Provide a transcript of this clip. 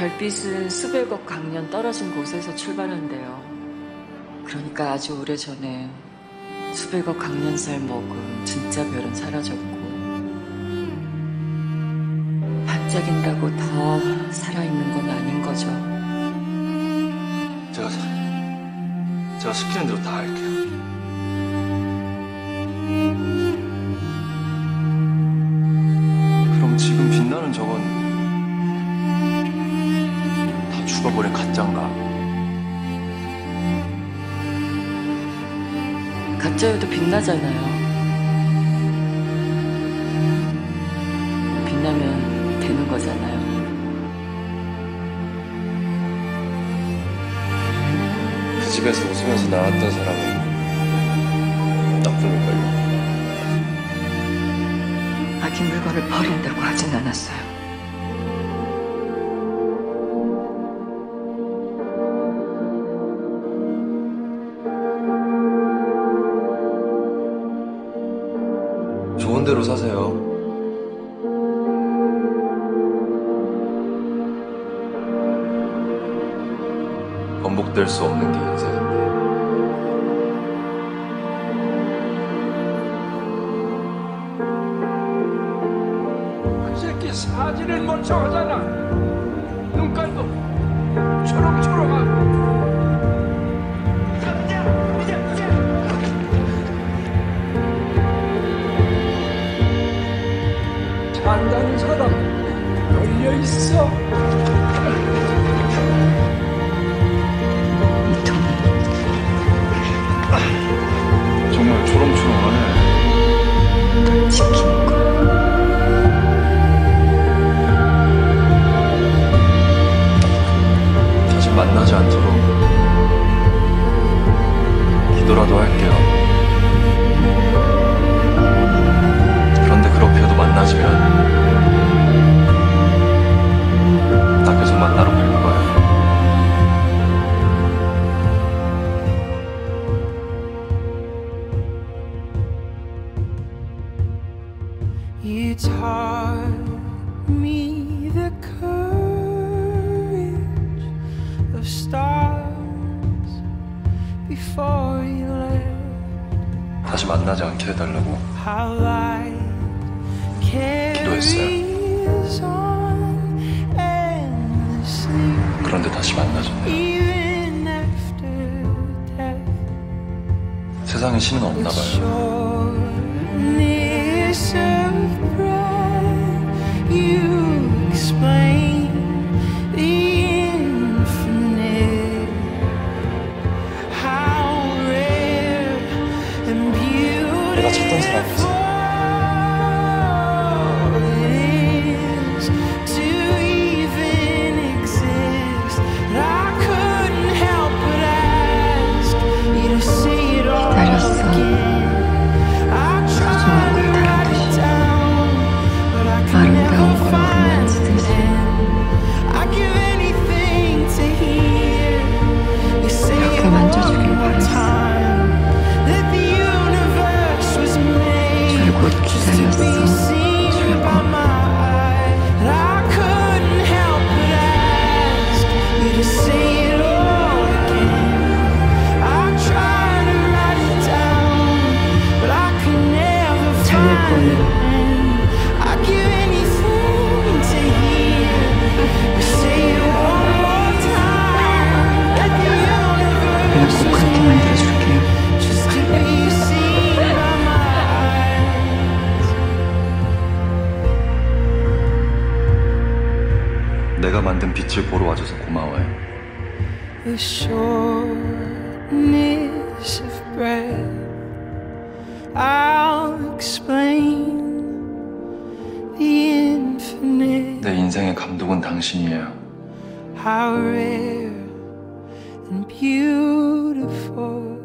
별빛은 수백억 강년 떨어진 곳에서 출발한대요. 그러니까 아주 오래전에 수백억 강년살 먹은 진짜 별은 사라졌고 반짝인다고 더 살아있는 건 아닌 거죠. 제가 제가 시키는 대로 다 할게요. 죽어버린 가짜인가? 가짜여도 빛나잖아요. 빛나면 되는 거잖아요. 그 집에서 웃으면서 나왔던 사람은 나쁨일걸요. 아기 물건을 버린다고 하진 않았어요. 좋은 대로 사세요. 번복될 수 없는 게 인생인데. 그 새끼 사진을 못 저하잖아. 사람 열려 있어. 해도 만나지면 나 계속 만나러 갈 거예요. You taught me the courage of stars before you left. 다시 만나지 않게 해달라고 기도했어요. 그런데 다시 death. 세상에 신은 없나 봐요. 내가 만든 빛을 보러 와줘서 고마워요. The shortness of breath, I'll explain the infinite. 내 인생의 감독은 당신이에요. How rare and beautiful.